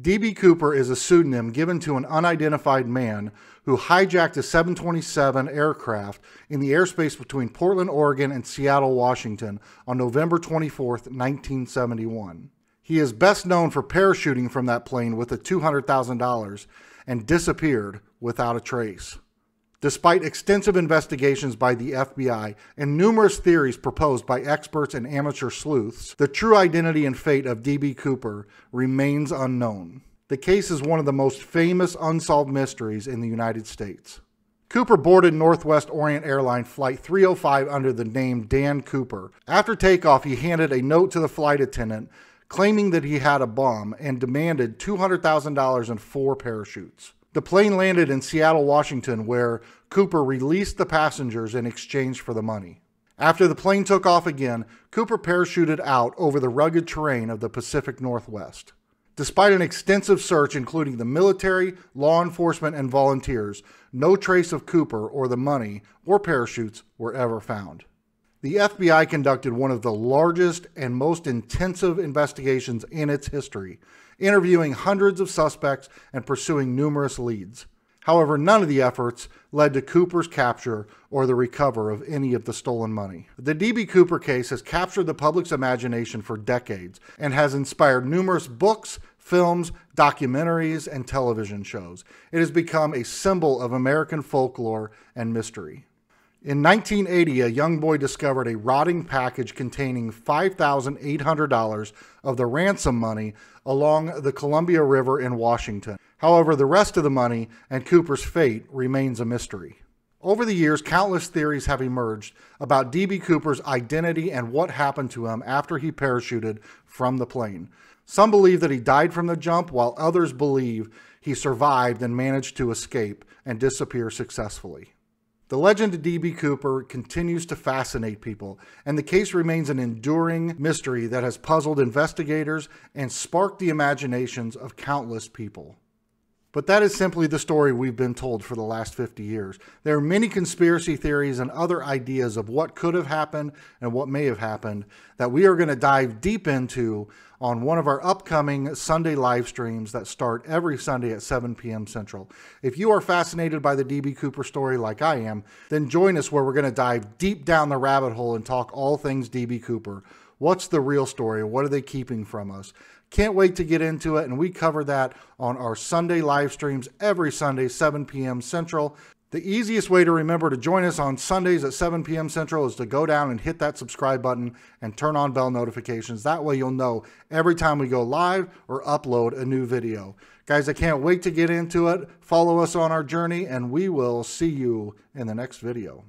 DB Cooper is a pseudonym given to an unidentified man who hijacked a 727 aircraft in the airspace between Portland, Oregon and Seattle, Washington on November 24, 1971. He is best known for parachuting from that plane with a $200,000 and disappeared without a trace. Despite extensive investigations by the FBI and numerous theories proposed by experts and amateur sleuths, the true identity and fate of D.B. Cooper remains unknown. The case is one of the most famous unsolved mysteries in the United States. Cooper boarded Northwest Orient Airline Flight 305 under the name Dan Cooper. After takeoff, he handed a note to the flight attendant claiming that he had a bomb and demanded $200,000 and four parachutes. The plane landed in Seattle, Washington, where Cooper released the passengers in exchange for the money. After the plane took off again, Cooper parachuted out over the rugged terrain of the Pacific Northwest. Despite an extensive search, including the military, law enforcement, and volunteers, no trace of Cooper or the money or parachutes were ever found. The FBI conducted one of the largest and most intensive investigations in its history, interviewing hundreds of suspects and pursuing numerous leads. However, none of the efforts led to Cooper's capture or the recovery of any of the stolen money. The D.B. Cooper case has captured the public's imagination for decades and has inspired numerous books, films, documentaries, and television shows. It has become a symbol of American folklore and mystery. In 1980, a young boy discovered a rotting package containing $5,800 of the ransom money along the Columbia River in Washington. However, the rest of the money and Cooper's fate remains a mystery. Over the years, countless theories have emerged about D.B. Cooper's identity and what happened to him after he parachuted from the plane. Some believe that he died from the jump, while others believe he survived and managed to escape and disappear successfully. The legend of D.B. Cooper continues to fascinate people, and the case remains an enduring mystery that has puzzled investigators and sparked the imaginations of countless people. But that is simply the story we've been told for the last 50 years. There are many conspiracy theories and other ideas of what could have happened and what may have happened that we are going to dive deep into on one of our upcoming Sunday live streams that start every Sunday at 7 p.m. Central. If you are fascinated by the DB Cooper story like I am, then join us where we're going to dive deep down the rabbit hole and talk all things DB Cooper. What's the real story? What are they keeping from us? Can't wait to get into it. And we cover that on our Sunday live streams every Sunday, 7 p.m. Central. The easiest way to remember to join us on Sundays at 7 p.m. Central is to go down and hit that subscribe button and turn on bell notifications. That way you'll know every time we go live or upload a new video. Guys, I can't wait to get into it. Follow us on our journey, and we will see you in the next video.